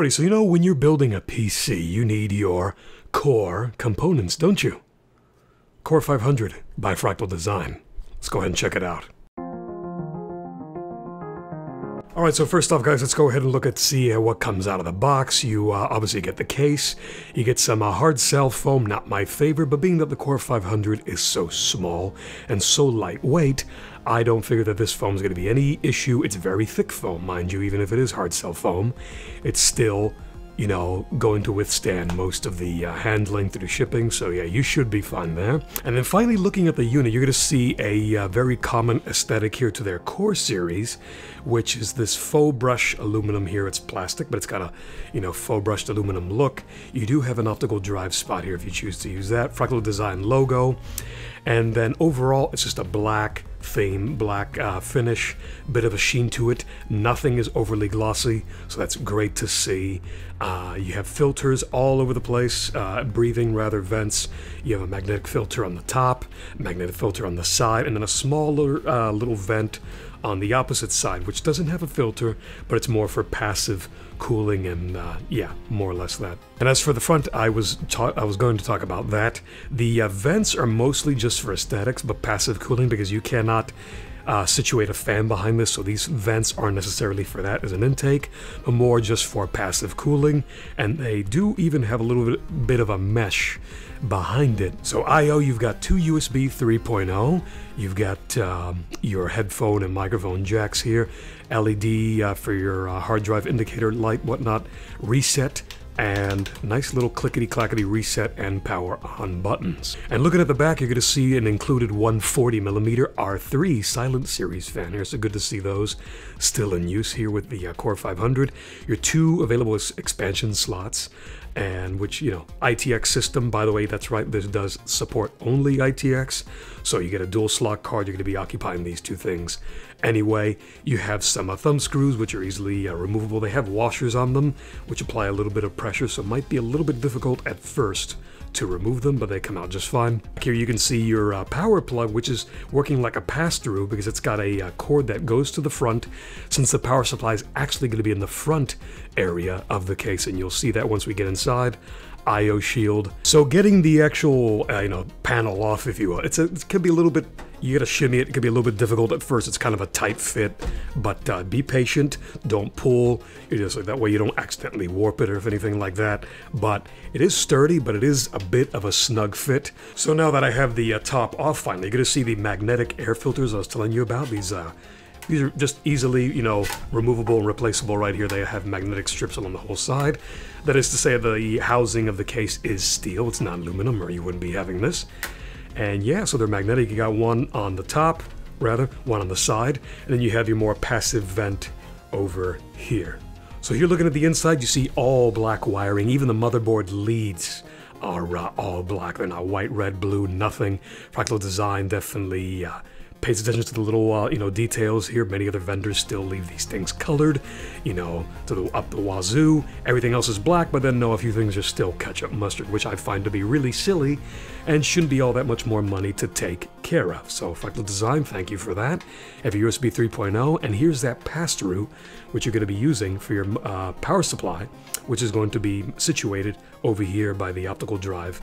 Alrighty, so you know when you're building a PC, you need your core components, don't you? Core 500 by Fractal Design. Let's go ahead and check it out. Alright, so first off guys, let's go ahead and look at see uh, what comes out of the box. You uh, obviously get the case, you get some uh, hard cell foam, not my favorite, but being that the Core 500 is so small and so lightweight, I don't figure that this foam is going to be any issue. It's very thick foam, mind you, even if it is hard cell foam. It's still you know, going to withstand most of the uh, handling through shipping. So yeah, you should be fine there. And then finally looking at the unit, you're going to see a uh, very common aesthetic here to their core series, which is this faux brush aluminum here. It's plastic, but it's got a, you know, faux brushed aluminum look. You do have an optical drive spot here if you choose to use that. Fractal Design logo. And then overall, it's just a black theme, black uh, finish, bit of a sheen to it. Nothing is overly glossy, so that's great to see. Uh, you have filters all over the place, uh, breathing rather vents. You have a magnetic filter on the top, magnetic filter on the side, and then a smaller uh, little vent on the opposite side, which doesn't have a filter, but it's more for passive cooling and uh, yeah, more or less that. And as for the front, I was I was going to talk about that. The uh, vents are mostly just for aesthetics, but passive cooling because you cannot uh, situate a fan behind this, so these vents aren't necessarily for that as an intake, but more just for passive cooling. And they do even have a little bit, of a mesh behind it. So I/O, you've got two USB 3.0, you've got um, your headphone and microphone jacks here, LED uh, for your uh, hard drive indicator light, whatnot, reset, and nice little clickety clackety reset and power on buttons. And looking at the back, you're going to see an included 140mm R3 Silent Series fan here, so good to see those still in use here with the uh, Core 500. Your two available expansion slots, and which, you know, ITX system, by the way, that's right, this does support only ITX, so you get a dual slot card, you're going to be occupying these two things. Anyway, you have some uh, thumb screws, which are easily uh, removable. They have washers on them, which apply a little bit of pressure, so might be a little bit difficult at first to remove them, but they come out just fine. Here you can see your uh, power plug, which is working like a pass-through because it's got a uh, cord that goes to the front, since the power supply is actually going to be in the front area of the case, and you'll see that once we get inside. IO shield. So getting the actual, uh, you know, panel off, if you will, it's a, it can be a little bit, you gotta shimmy it, it can be a little bit difficult at first, it's kind of a tight fit, but uh, be patient, don't pull, you just that way you don't accidentally warp it or if anything like that, but it is sturdy, but it is a bit of a snug fit. So now that I have the uh, top off finally, you're gonna see the magnetic air filters I was telling you about, these uh, these are just easily, you know, removable and replaceable right here. They have magnetic strips along the whole side. That is to say the housing of the case is steel. It's not aluminum or you wouldn't be having this. And yeah, so they're magnetic. You got one on the top, rather, one on the side, and then you have your more passive vent over here. So here looking at the inside, you see all black wiring. Even the motherboard leads are uh, all black. They're not white, red, blue, nothing. Fractal Design definitely uh, pays attention to the little uh, you know details here. Many other vendors still leave these things colored, you know, to the up the wazoo. Everything else is black, but then no, a few things are still ketchup mustard, which I find to be really silly and shouldn't be all that much more money to take care of. So Fractal Design, thank you for that. Have your USB 3.0, and here's that pass-through, which you're going to be using for your uh, power supply, which is going to be situated over here by the optical drive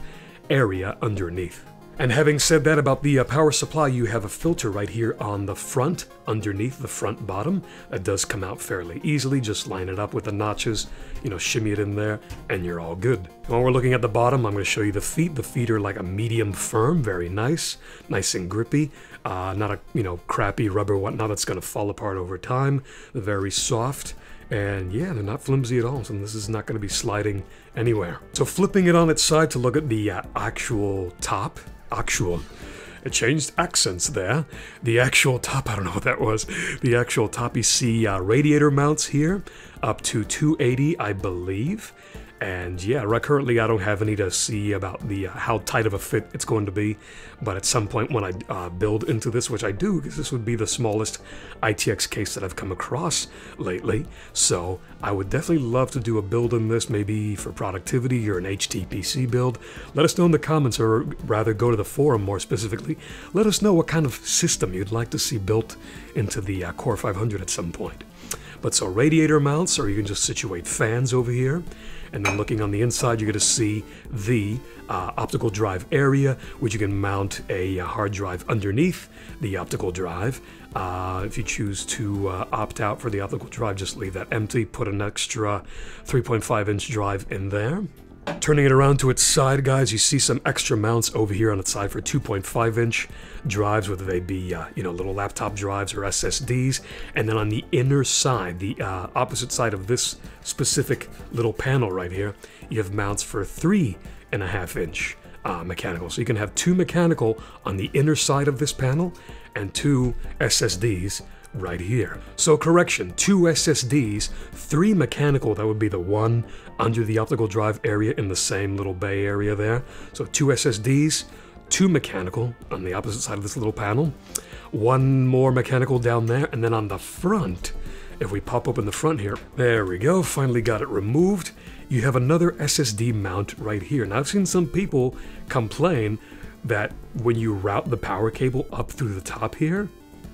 area underneath. And having said that about the uh, power supply, you have a filter right here on the front, underneath the front bottom, that does come out fairly easily. Just line it up with the notches, you know, shimmy it in there, and you're all good. While we're looking at the bottom, I'm going to show you the feet. The feet are like a medium firm, very nice, nice and grippy. Uh, not a, you know, crappy rubber whatnot that's going to fall apart over time. Very soft. And yeah, they're not flimsy at all, so this is not going to be sliding anywhere. So flipping it on its side to look at the uh, actual top, actual. It changed accents there. The actual top, I don't know what that was. The actual top, you see uh, radiator mounts here, up to 280, I believe. And yeah, right currently I don't have any to see about the uh, how tight of a fit it's going to be, but at some point when I uh, build into this, which I do, because this would be the smallest ITX case that I've come across lately, so I would definitely love to do a build in this, maybe for productivity or an HTPC build. Let us know in the comments, or rather go to the forum more specifically. Let us know what kind of system you'd like to see built into the uh, Core 500 at some point. But so radiator mounts, or you can just situate fans over here. And then looking on the inside, you're going to see the uh, optical drive area, which you can mount a uh, hard drive underneath the optical drive. Uh, if you choose to uh, opt out for the optical drive, just leave that empty, put an extra 3.5 inch drive in there. Turning it around to its side, guys, you see some extra mounts over here on its side for 2.5 inch drives, whether they be, uh, you know, little laptop drives or SSDs. And then on the inner side, the uh, opposite side of this specific little panel right here, you have mounts for three and a half inch uh, mechanical. So you can have two mechanical on the inner side of this panel and two SSDs right here. So correction, two SSDs, three mechanical, that would be the one under the optical drive area in the same little bay area there. So two SSDs, two mechanical on the opposite side of this little panel, one more mechanical down there, and then on the front, if we pop open the front here, there we go, finally got it removed. You have another SSD mount right here. Now I've seen some people complain that when you route the power cable up through the top here,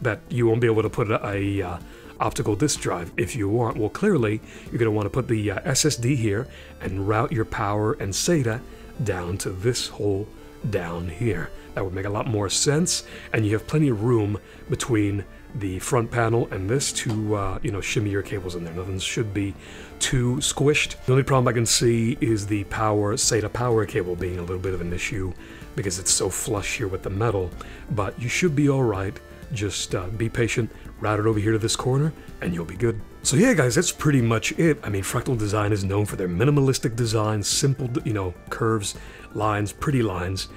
that you won't be able to put a, a uh, optical disk drive if you want. Well, clearly, you're going to want to put the uh, SSD here and route your power and SATA down to this hole down here. That would make a lot more sense, and you have plenty of room between the front panel and this to, uh, you know, shimmy your cables in there. Nothing should be too squished. The only problem I can see is the power, SATA power cable being a little bit of an issue because it's so flush here with the metal, but you should be all right. Just uh, be patient, route it over here to this corner, and you'll be good. So yeah, guys, that's pretty much it. I mean, Fractal Design is known for their minimalistic design, simple, you know, curves, lines, pretty lines,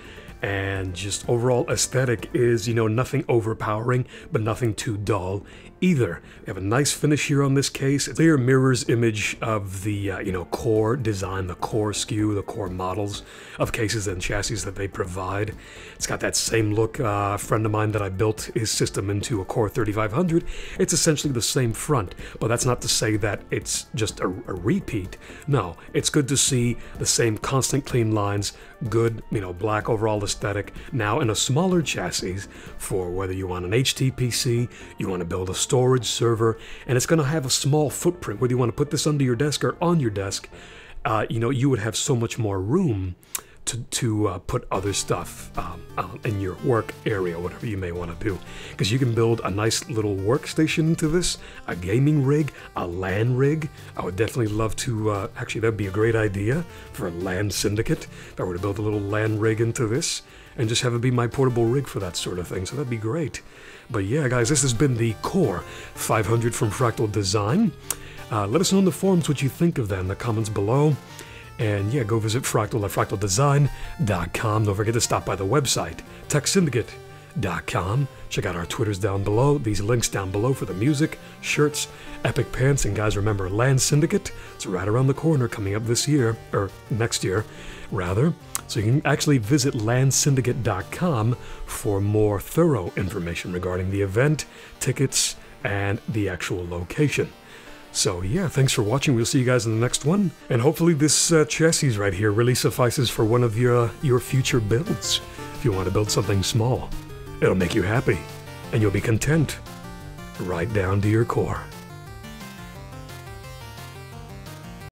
and just overall aesthetic is, you know, nothing overpowering, but nothing too dull either. We have a nice finish here on this case. Clear mirrors image of the, uh, you know, core design, the core SKU, the core models of cases and chassis that they provide. It's got that same look. Uh, a friend of mine that I built his system into a Core 3500. It's essentially the same front, but that's not to say that it's just a, a repeat. No, it's good to see the same constant clean lines, good, you know, black overall aesthetic, now in a smaller chassis for whether you want an HTPC, you want to build a storage server, and it's going to have a small footprint. Whether you want to put this under your desk or on your desk, uh, you know, you would have so much more room to, to uh, put other stuff um, uh, in your work area, whatever you may want to do. Because you can build a nice little workstation into this, a gaming rig, a LAN rig. I would definitely love to, uh, actually, that'd be a great idea for a LAN syndicate. If I were to build a little LAN rig into this and just have it be my portable rig for that sort of thing. So that'd be great. But yeah, guys, this has been the Core 500 from Fractal Design. Uh, let us know in the forums what you think of that in the comments below. And yeah, go visit Fractal at fractaldesign.com. Don't forget to stop by the website, teksyndicate.com. Check out our Twitters down below. These links down below for the music, shirts, epic pants. And guys, remember, LAN Syndicate, it's right around the corner coming up this year, or next year, rather. So you can actually visit lansyndicate.com for more thorough information regarding the event, tickets, and the actual location. So yeah, thanks for watching. We'll see you guys in the next one. And hopefully this uh, chassis right here really suffices for one of your, uh, your future builds. If you want to build something small, it'll make you happy. And you'll be content right down to your core.